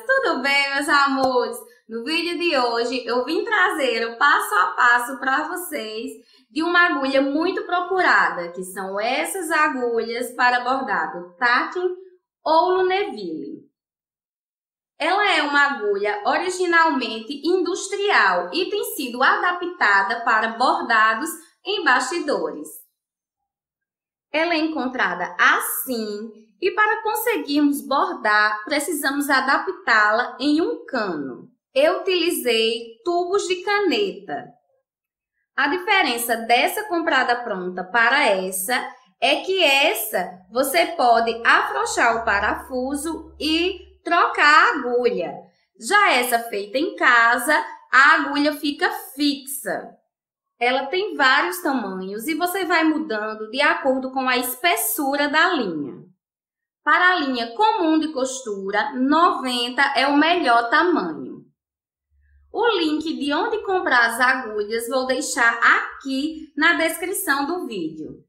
Tudo bem, meus amores? No vídeo de hoje eu vim trazer o passo a passo para vocês de uma agulha muito procurada, que são essas agulhas para bordado Tatin ou Luneville. Ela é uma agulha originalmente industrial e tem sido adaptada para bordados em bastidores. Ela é encontrada assim e para conseguirmos bordar, precisamos adaptá-la em um cano. Eu utilizei tubos de caneta. A diferença dessa comprada pronta para essa é que essa você pode afrouxar o parafuso e trocar a agulha. Já essa feita em casa, a agulha fica fixa. Ela tem vários tamanhos e você vai mudando de acordo com a espessura da linha. Para a linha comum de costura, 90 é o melhor tamanho. O link de onde comprar as agulhas vou deixar aqui na descrição do vídeo.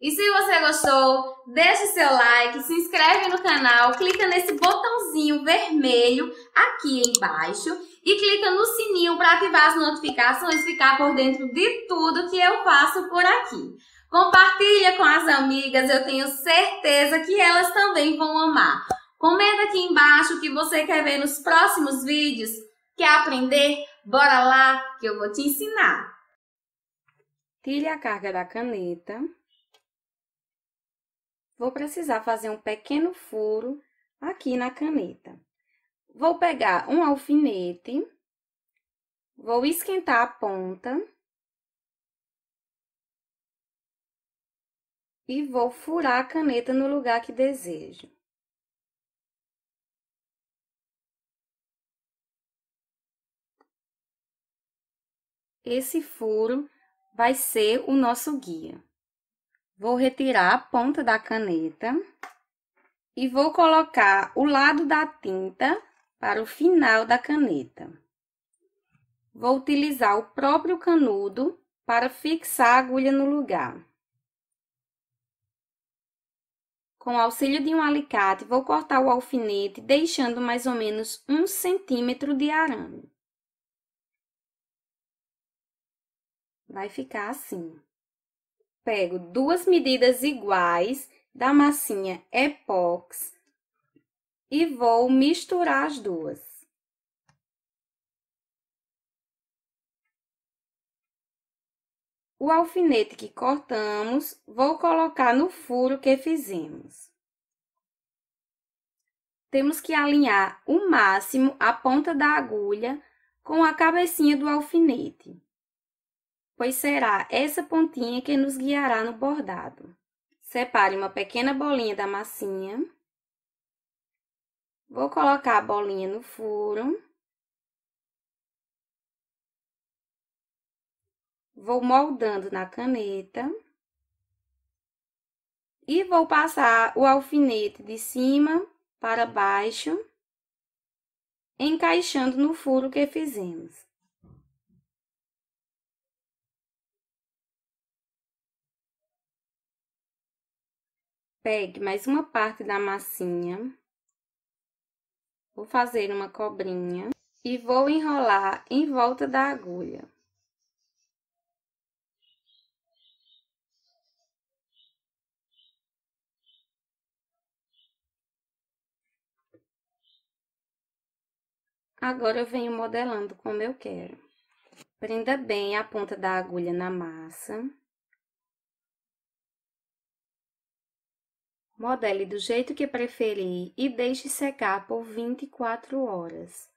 E se você gostou, deixe seu like, se inscreve no canal, clica nesse botãozinho vermelho aqui embaixo e clica no sininho para ativar as notificações e ficar por dentro de tudo que eu faço por aqui. Compartilha com as amigas, eu tenho certeza que elas também vão amar. Comenta aqui embaixo o que você quer ver nos próximos vídeos. Quer aprender? Bora lá que eu vou te ensinar. Tire a carga da caneta. Vou precisar fazer um pequeno furo aqui na caneta. Vou pegar um alfinete, vou esquentar a ponta e vou furar a caneta no lugar que desejo. Esse furo vai ser o nosso guia. Vou retirar a ponta da caneta e vou colocar o lado da tinta para o final da caneta. Vou utilizar o próprio canudo para fixar a agulha no lugar. Com o auxílio de um alicate, vou cortar o alfinete, deixando mais ou menos um centímetro de arame. Vai ficar assim. Pego duas medidas iguais da massinha epox e vou misturar as duas. O alfinete que cortamos, vou colocar no furo que fizemos. Temos que alinhar o máximo a ponta da agulha com a cabecinha do alfinete, pois será essa pontinha que nos guiará no bordado. Separe uma pequena bolinha da massinha. Vou colocar a bolinha no furo. vou moldando na caneta e vou passar o alfinete de cima para baixo, encaixando no furo que fizemos. Pegue mais uma parte da massinha, vou fazer uma cobrinha e vou enrolar em volta da agulha. Agora eu venho modelando como eu quero. Prenda bem a ponta da agulha na massa. Modele do jeito que preferir e deixe secar por 24 horas.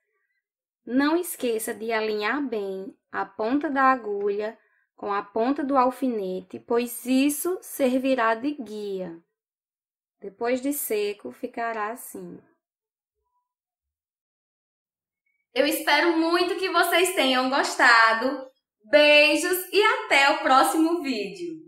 Não esqueça de alinhar bem a ponta da agulha com a ponta do alfinete, pois isso servirá de guia. Depois de seco, ficará assim. Eu espero muito que vocês tenham gostado. Beijos e até o próximo vídeo!